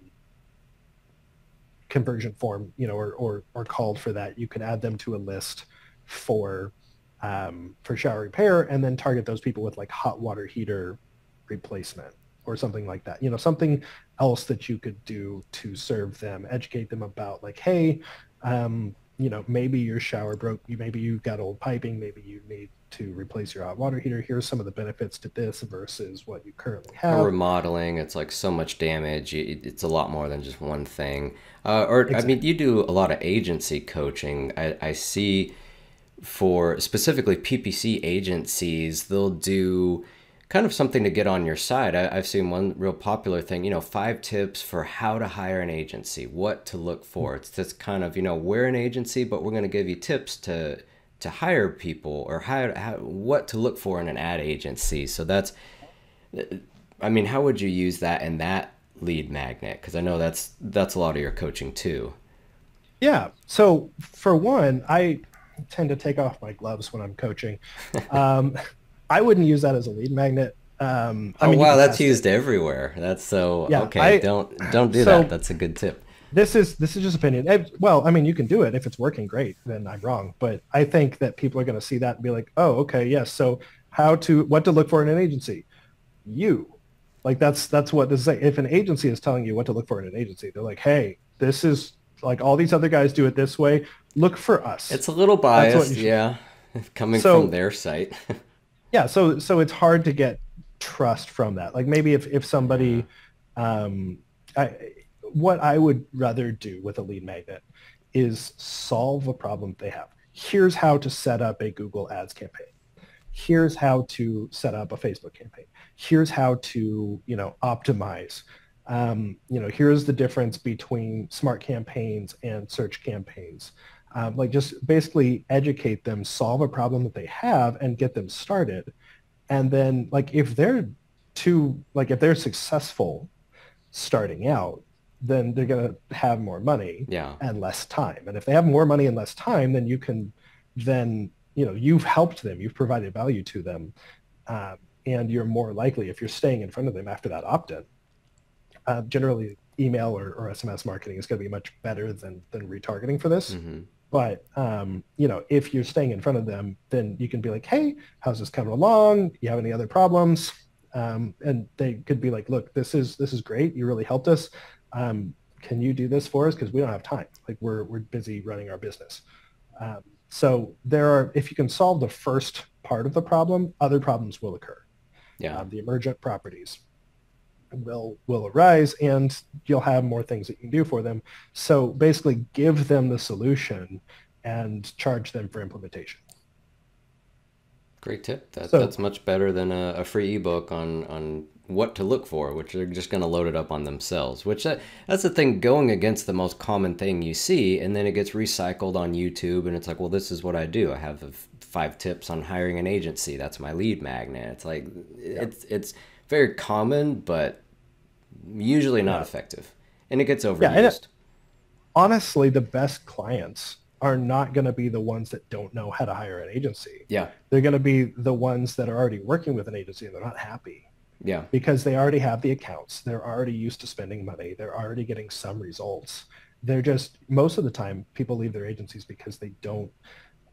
conversion form, you know, or, or or called for that, you can add them to a list for um, for shower repair, and then target those people with like hot water heater replacement or something like that. You know, something else that you could do to serve them, educate them about like, hey, um, you know, maybe your shower broke, maybe you've got old piping, maybe you need to replace your hot water heater. Here's some of the benefits to this versus what you currently have. Or remodeling, it's like so much damage. It's a lot more than just one thing. Uh, or, exactly. I mean, you do a lot of agency coaching. I, I see for specifically PPC agencies, they'll do kind of something to get on your side. I, have seen one real popular thing, you know, five tips for how to hire an agency, what to look for. It's just kind of, you know, we're an agency, but we're going to give you tips to to hire people or how, how what to look for in an ad agency. So that's, I mean, how would you use that in that lead magnet? Because I know that's that's a lot of your coaching too. Yeah. So for one, I tend to take off my gloves when I'm coaching. Um, *laughs* I wouldn't use that as a lead magnet. Um, I oh mean, wow, that's used it. everywhere. That's so yeah, okay. I, don't don't do so that. That's a good tip. This is this is just opinion. Well, I mean, you can do it if it's working great. Then I'm wrong, but I think that people are going to see that and be like, oh, okay, yes. So how to what to look for in an agency? You, like that's that's what this is. Like. If an agency is telling you what to look for in an agency, they're like, hey, this is like all these other guys do it this way. Look for us. It's a little biased, yeah, *laughs* coming so, from their site. *laughs* yeah, so so it's hard to get trust from that. Like maybe if if somebody, um, I, what I would rather do with a lead magnet is solve a problem they have. Here's how to set up a Google Ads campaign. Here's how to set up a Facebook campaign. Here's how to, you know, optimize. Um, you know, here's the difference between smart campaigns and search campaigns. Um, like just basically educate them, solve a problem that they have and get them started. And then like if they're too, like if they're successful starting out, then they're going to have more money yeah. and less time. And if they have more money and less time, then you can then, you know, you've helped them, you've provided value to them. Um, and you're more likely, if you're staying in front of them after that opt-in, uh, generally email or, or, SMS marketing is going to be much better than, than retargeting for this. Mm-hmm. But, um, you know, if you're staying in front of them, then you can be like, hey, how's this coming along? Do you have any other problems? Um, and they could be like, look, this is this is great. You really helped us um, can you do this for us? Because we don't have time. Like we're, we're busy running our business. Um, so there are, if you can solve the first part of the problem, other problems will occur. Yeah. Um, the emergent properties will will arise and you'll have more things that you can do for them. So basically give them the solution and charge them for implementation. Great tip. That, so, that's much better than a, a, free ebook on, on what to look for, which they're just going to load it up on themselves. Which that, that's the thing, going against the most common thing you see, and then it gets recycled on YouTube, and it's like, well, this is what I do. I have five tips on hiring an agency. That's my lead magnet. It's like yeah. it's it's very common, but usually not effective, and it gets overused. Yeah, it, honestly, the best clients are not going to be the ones that don't know how to hire an agency. Yeah. They're going to be the ones that are already working with an agency and they're not happy. Yeah. Because they already have the accounts. They're already used to spending money. They're already getting some results. They're just most of the time people leave their agencies because they don't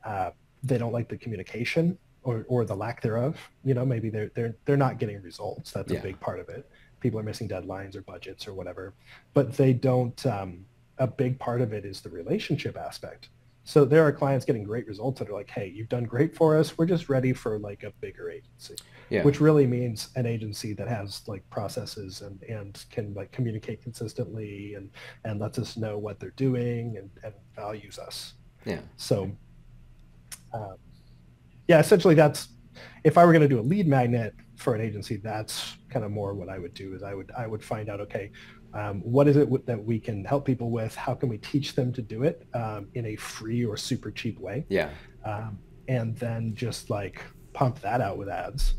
uh, they don't like the communication or, or the lack thereof. You know, maybe they're they're they're not getting results. That's yeah. a big part of it. People are missing deadlines or budgets or whatever. But they don't um, a big part of it is the relationship aspect so there are clients getting great results that are like, hey, you've done great for us. We're just ready for like a bigger agency. Yeah. Which really means an agency that has like processes and, and can like communicate consistently and, and lets us know what they're doing and, and values us. Yeah. So um, yeah, essentially that's if I were going to do a lead magnet for an agency, that's kind of more what I would do is I would I would find out okay, um, what is it that we can help people with? How can we teach them to do it um, in a free or super cheap way? Yeah. Um, and then just like pump that out with ads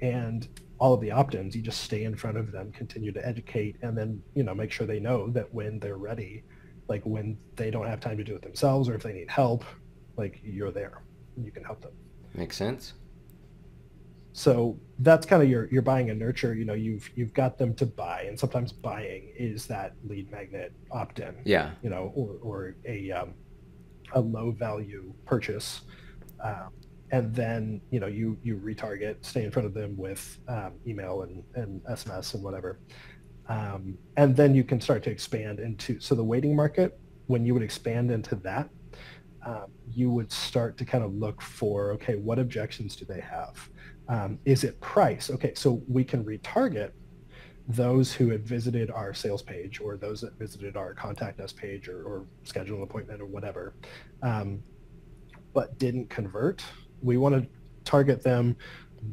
and all of the opt-ins, you just stay in front of them, continue to educate, and then, you know, make sure they know that when they're ready, like when they don't have time to do it themselves or if they need help, like you're there. You can help them. Makes sense. So that's kind of your you're buying a nurture. You know, you've you've got them to buy, and sometimes buying is that lead magnet opt-in. Yeah. You know, or or a um, a low value purchase, um, and then you know you you retarget, stay in front of them with um, email and and SMS and whatever, um, and then you can start to expand into so the waiting market. When you would expand into that, um, you would start to kind of look for okay, what objections do they have? Um, is it price? Okay, so we can retarget those who had visited our sales page or those that visited our contact us page or, or schedule an appointment or whatever, um, but didn't convert. We want to target them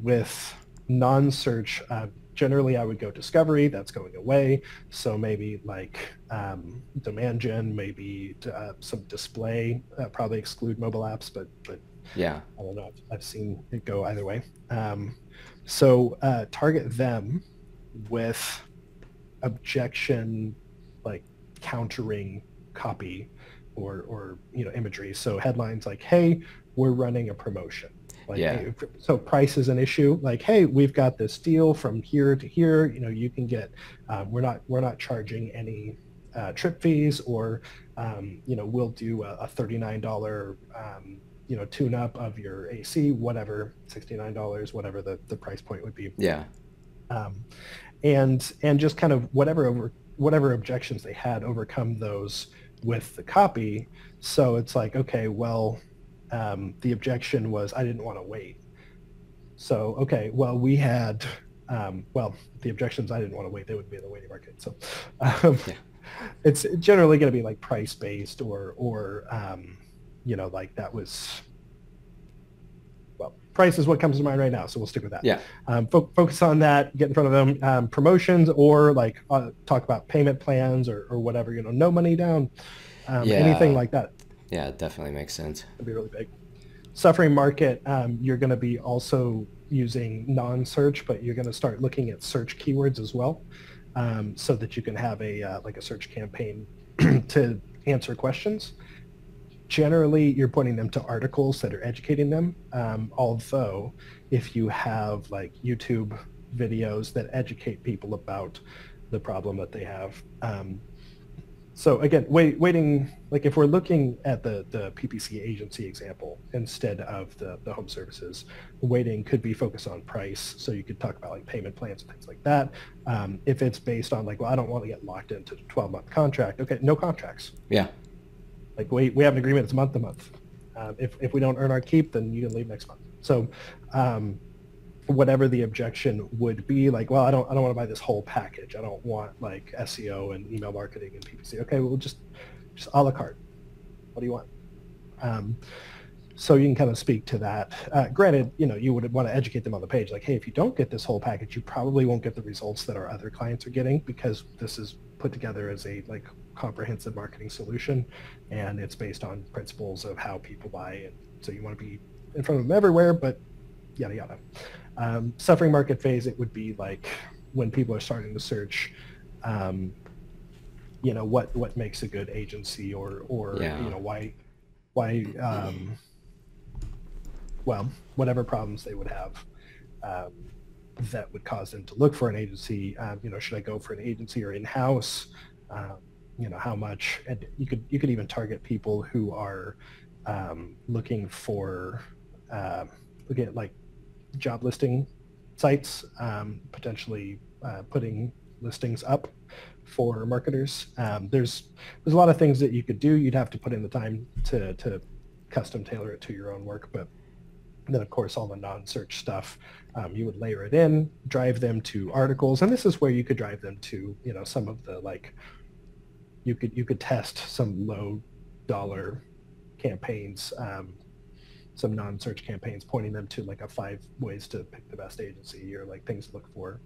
with non-search. Uh, generally, I would go discovery. That's going away. So maybe like um, demand gen, maybe uh, some display. Uh, probably exclude mobile apps, but but yeah. I don't know. I've, I've seen it go either way. Um, so uh, target them with objection, like countering copy or, or, you know, imagery. So headlines like, hey, we're running a promotion. Like, yeah. Hey, so price is an issue. Like, hey, we've got this deal from here to here. You know, you can get. Uh, we're not we're not charging any uh, trip fees, or um, you know, we'll do a, a thirty nine dollar um, you know, tune up of your AC, whatever, $69, whatever the, the price point would be. Yeah. Um, and, and just kind of whatever over, whatever objections they had, overcome those with the copy. So it's like, okay, well, um, the objection was I didn't want to wait. So, okay, well, we had Um, well, the objections I didn't want to wait; they would be in the waiting market. So, *laughs* um, yeah. it's generally going to be like price based or or um, you know like that was well price is what comes to mind right now so we'll stick with that. Yeah. Um, fo- focus on that get in front of them um, promotions or like uh, talk about payment plans or, or whatever you know no money down um, yeah. anything like that. Yeah it definitely makes sense. It'd be really big. Suffering market um, you're going to be also using non-search but you're going to start looking at search keywords as well um, so that you can have a uh, like a search campaign *clears throat* to answer questions generally you're pointing them to articles that are educating them. Um, although if you have like YouTube videos that educate people about the problem that they have. Um, so again, wait, waiting, like if we're looking at the, the PPC agency example instead of the, the home services, waiting could be focused on price. So you could talk about like payment plans and things like that. Um, if it's based on like, well, I don't want to get locked into a 12 month contract. Okay, no contracts. Yeah. Like we, we have an agreement, it's month to month. Um, if, if we don't earn our keep, then you can leave next month. So um, whatever the objection would be, like, well, I don't, I don't want to buy this whole package. I don't want like SEO and email marketing and PPC. Okay, well, just, just a la carte. What do you want? Um, so you can kind of speak to that. Uh, granted, you know, you would want to educate them on the page, like, hey, if you don't get this whole package, you probably won't get the results that our other clients are getting because this is put together as a like comprehensive marketing solution, and it's based on principles of how people buy. And so you want to be in front of them everywhere, but yada yada. Um, suffering market phase, it would be like when people are starting to search. Um, you know what what makes a good agency or or yeah. you know why why um, well, whatever problems they would have um, that would cause them to look for an agency. Um, you know, should I go for an agency or in-house? Um, you know, how much? And you could you could even target people who are um, looking for uh, looking at like job listing sites, um, potentially uh, putting listings up for marketers. Um, there's there's a lot of things that you could do. You'd have to put in the time to to custom tailor it to your own work, but and then, of course, all the non-search stuff, um, you would layer it in, drive them to articles, and this is where you could drive them to, you know, some of the like, you could you could test some low dollar campaigns, um, some non-search campaigns, pointing them to like a five ways to pick the best agency or like things to look for,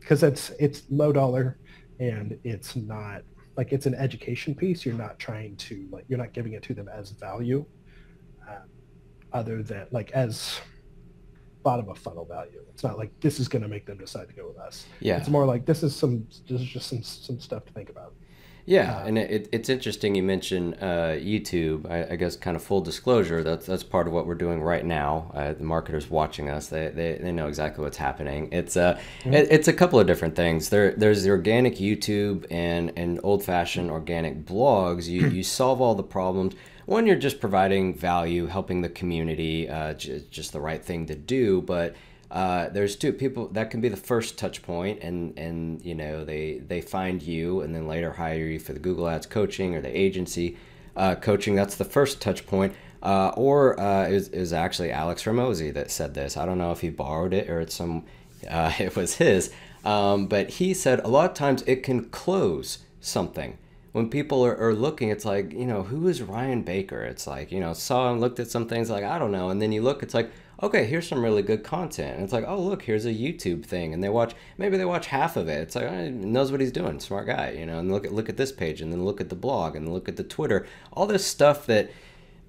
because um, it's it's low dollar, and it's not like it's an education piece. You're not trying to like you're not giving it to them as value. Um, other than like as bottom of funnel value. It's not like this is going to make them decide to go with us. Yeah. It's more like this is some this is just some some stuff to think about. Yeah, uh, and it, it's interesting you mentioned uh, YouTube. I, I, guess kind of full disclosure, that's that's part of what we're doing right now. Uh, the marketers watching us, they, they, they know exactly what's happening. It's uh, mm-hmm. it, it's a couple of different things. There there's the organic YouTube and and old fashioned organic blogs. You *clears throat* you solve all the problems one, you're just providing value, helping the community, uh, j- just the right thing to do. But uh, there's two people that can be the first touch point, and and you know they they find you, and then later hire you for the Google Ads coaching or the agency uh, coaching. That's the first touch point. Uh, or uh, is is actually Alex Hormozi that said this. I don't know if he borrowed it or it's some, uh, *laughs* it was his. Um, but he said a lot of times it can close something when people are, are looking, it's like, you know, who is Ryan Baker? It's like, you know, saw and looked at some things like, I don't know. And then you look, it's like, okay, here's some really good content. And it's like, oh, look, here's a YouTube thing. And they watch, maybe they watch half of it. It's like, oh, knows what he's doing. Smart guy, you know, and look at, look at this page and then look at the blog and look at the Twitter, all this stuff that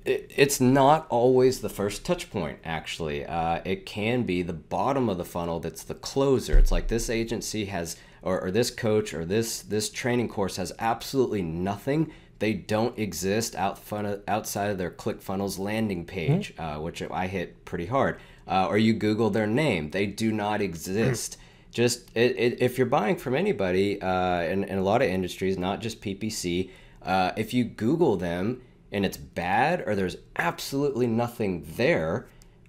it's not always the first touch point, actually. Uh, it can be the bottom of the funnel that's the closer. It's like this agency has or, or this coach or this this training course has absolutely nothing they don't exist out fun, outside of their ClickFunnels landing page, mm-hmm. uh, which I hit pretty hard. Uh, or you Google their name, they do not exist. just it, it, if you're buying from anybody uh, in, in a lot of industries, not just PPC, uh, if you Google them and it's bad or there's absolutely nothing there,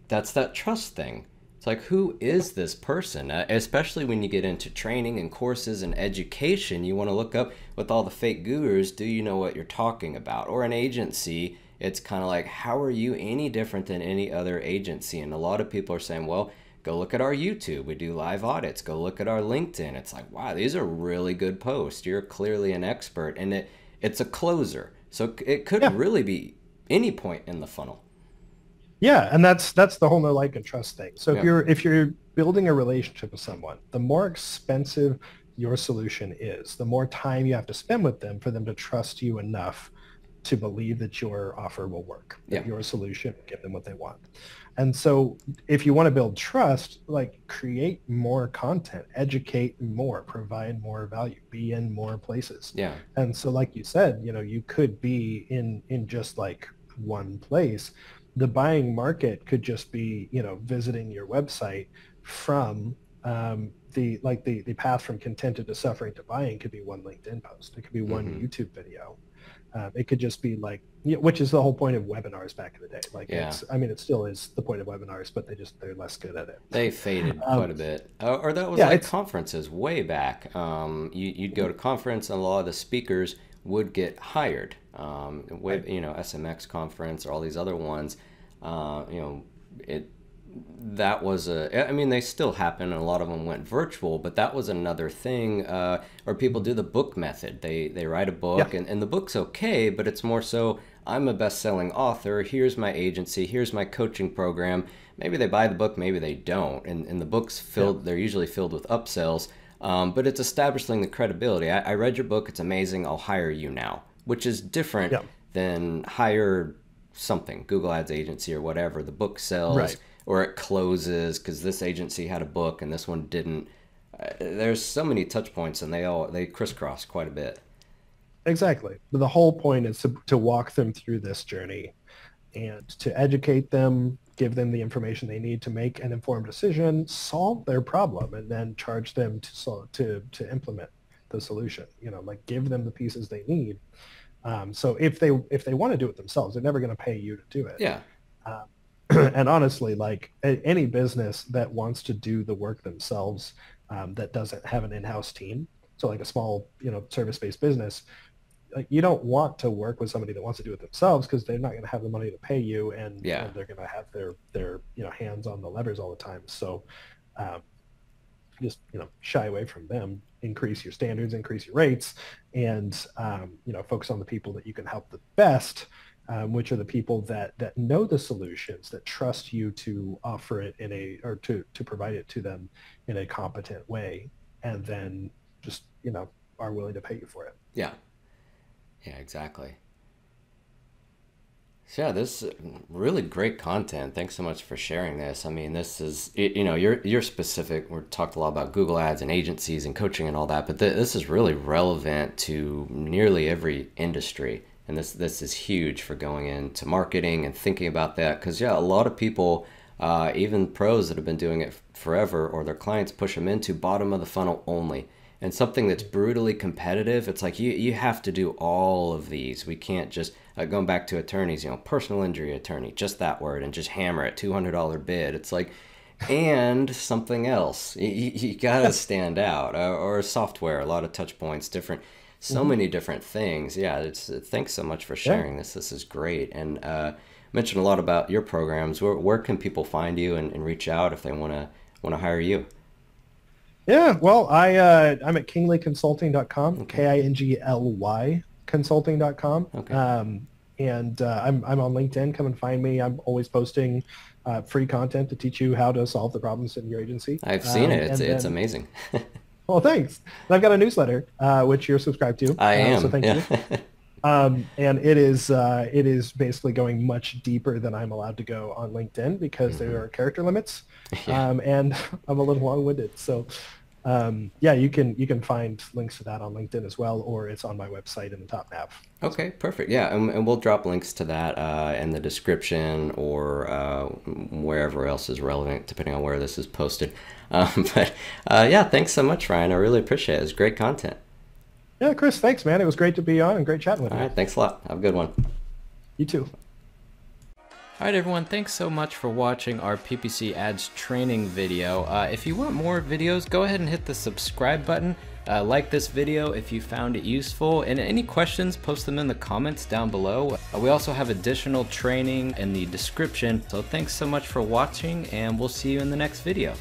that's that trust thing. It's like, who is this person? Uh, especially when you get into training and courses and education, you want to look up with all the fake gurus, do you know what you're talking about? Or an agency, it's kind of like, how are you any different than any other agency? And a lot of people are saying, well, Go look at our YouTube. We do live audits. Go look at our LinkedIn. It's like, wow, these are really good posts. You're clearly an expert, and it it's a closer. So it could yeah. really be any point in the funnel. Yeah, and that's that's the whole no like and trust thing. So yeah. if you're if you're building a relationship with someone, the more expensive your solution is, the more time you have to spend with them for them to trust you enough to believe that your offer will work, yeah. your solution, give them what they want. And so if you want to build trust, like create more content, educate more, provide more value, be in more places. Yeah. And so like you said, you know, you could be in in just like one place. The buying market could just be, you know, visiting your website from um, the like the the path from contented to suffering to buying could be one LinkedIn post. It could be one mm-hmm. YouTube video. Um, it could just be like, you know, which is the whole point of webinars back in the day. Like, yeah. I mean, it still is the point of webinars, but they just they're less good at it. They faded um, quite a bit, uh, or that was yeah, like conferences way back. Um, you, would go to conference, and a lot of the speakers would get hired. Um, with you know SMX conference or all these other ones, uh, you know, it that was a i mean they still happen and a lot of them went virtual but that was another thing uh, or people do the book method they they write a book yeah. and, and the book's okay but it's more so i'm a best-selling author here's my agency here's my coaching program maybe they buy the book maybe they don't and, and the books filled yeah. they're usually filled with upsells um, but it's establishing the credibility I, I, read your book it's amazing i'll hire you now which is different yeah. than hire something google ads agency or whatever the book sells right or it closes because this agency had a book and this one didn't. Uh, there's so many touch points and they all they crisscross quite a bit. Exactly. The whole point is to, to walk them through this journey and to educate them, give them the information they need to make an informed decision, solve their problem, and then charge them to to to implement the solution. You know, like give them the pieces they need. Um, so if they if they want to do it themselves, they're never going to pay you to do it. Yeah. Um, *clears throat* and honestly, like any business that wants to do the work themselves um, that doesn't have an in-house team, so like a small, you know, service-based business, like you don't want to work with somebody that wants to do it themselves because they're not going to have the money to pay you, and, yeah. and they're going to have their their you know hands on the levers all the time. So um, just you know shy away from them increase your standards increase your rates and um, you know focus on the people that you can help the best um, which are the people that that know the solutions, that trust you to offer it in a or to to provide it to them in a competent way, and then just you know are willing to pay you for it. Yeah, yeah, exactly. Yeah, this is really great content. Thanks so much for sharing this. I mean, this is you know you're you're specific. We're talked a lot about Google Ads and agencies and coaching and all that, but th- this is really relevant to nearly every industry and this this is huge for going into marketing and thinking about that because yeah a lot of people uh, even pros that have been doing it forever or their clients push them into bottom of the funnel only and something that's brutally competitive it's like you, you have to do all of these we can't just uh, going back to attorneys you know personal injury attorney just that word and just hammer it $200 bid it's like and something else you, you gotta *laughs* stand out uh, or software a lot of touch points different so mm-hmm. many different things. Yeah, it's thanks so much for sharing yeah. this. This is great. And uh, mentioned a lot about your programs. Where, where can people find you and, and reach out if they want to want to hire you? Yeah, well, I uh, I'm at kinglyconsulting.com, okay. K-I-N-G-L-Y consulting.com. Okay. Um, and uh, I'm I'm on LinkedIn. Come and find me. I'm always posting uh, free content to teach you how to solve the problems in your agency. I've seen um, it. It's, it's then, amazing. *laughs* Well, thanks. And I've got a newsletter uh, which you're subscribed to. I uh, am. So thank yeah. you. *laughs* Um, and it is uh, it is basically going much deeper than I'm allowed to go on LinkedIn because mm-hmm. there are character limits, *laughs* yeah. um, and I'm a little long-winded. So um, yeah, you can you can find links to that on LinkedIn as well, or it's on my website in the top nav. Okay, perfect. Yeah, and, and we'll drop links to that uh, in the description or uh, wherever else is relevant, depending on where this is posted. *laughs* Um, but uh, yeah, thanks so much, Ryan. I really appreciate it. It's great content. Yeah, Chris, thanks, man. It was great to be on and great chatting with All you. All right, thanks a lot. Have a good one. You too. Alright everyone, thanks so much for watching our PPC ads training video. Uh, if you want more videos, go ahead and hit the subscribe button. Uh, like this video if you found it useful, and any questions, post them in the comments down below. Uh, we also have additional training in the description, so thanks so much for watching, and we'll see you in the next video.